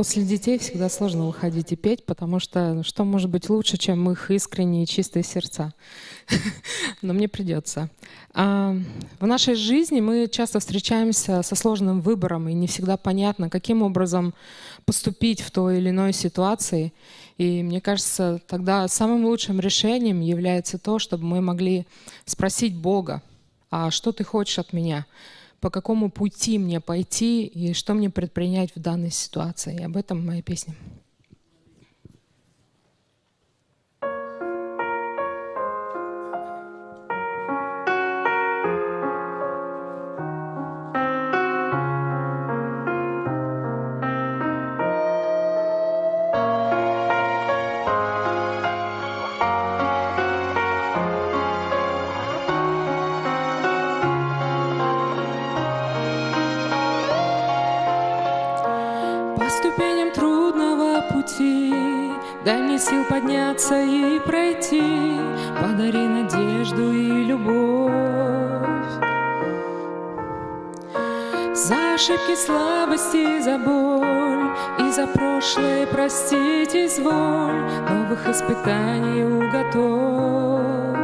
После детей всегда сложно выходить и петь, потому что что может быть лучше, чем их искренние чистые сердца? Но мне придется. А, в нашей жизни мы часто встречаемся со сложным выбором, и не всегда понятно, каким образом поступить в той или иной ситуации. И мне кажется, тогда самым лучшим решением является то, чтобы мы могли спросить Бога, а что ты хочешь от меня? По какому пути мне пойти и что мне предпринять в данной ситуации. И об этом моя песня. Сил подняться и пройти, подари надежду и любовь. За ошибки, слабости, за боль и за прошлое простить изволь, новых испытаний уготовь.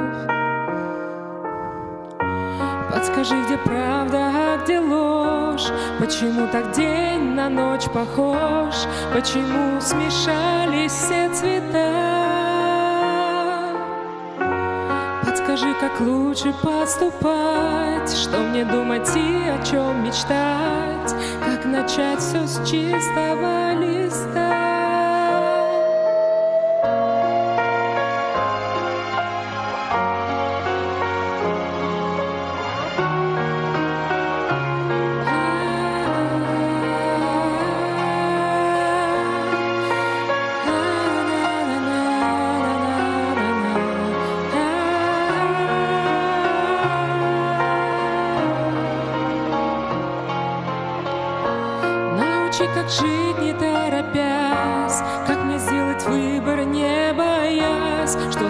Подскажи, где правда, а где ложь, почему так день на ночь похож, почему смешались все цвета. Подскажи, как лучше поступать, что мне думать и о чем мечтать, как начать все с чистого листа.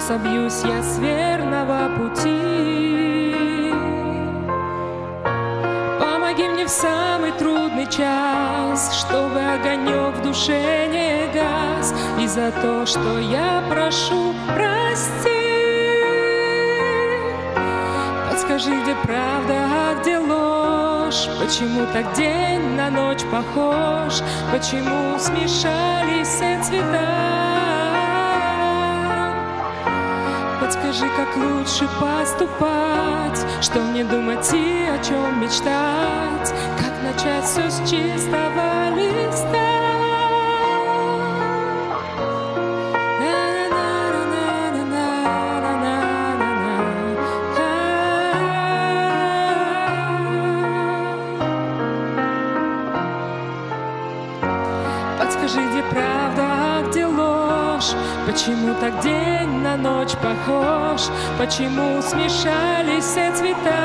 Собьюсь я с верного пути. Помоги мне в самый трудный час, чтобы огонек в душе не гас, и за то, что я прошу, прости. Подскажи, где правда, а где ложь, почему так день на ночь похож, почему смешались все цвета. Подскажи, как лучше поступать, что мне думать и о чем мечтать, как начать все с чистого листа. Подскажи, где правда, а где ложь, почему так день на ночь похож, почему смешались все цвета.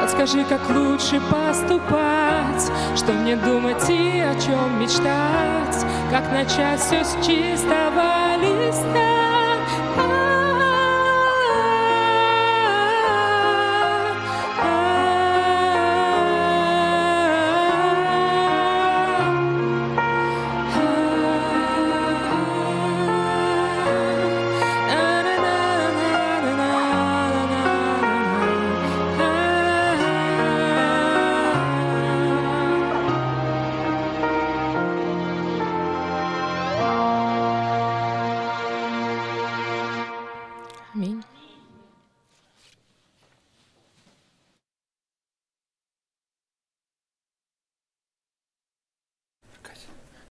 Подскажи, как лучше поступать, что мне думать и о чем мечтать, как начать все с чистого листа. Катя.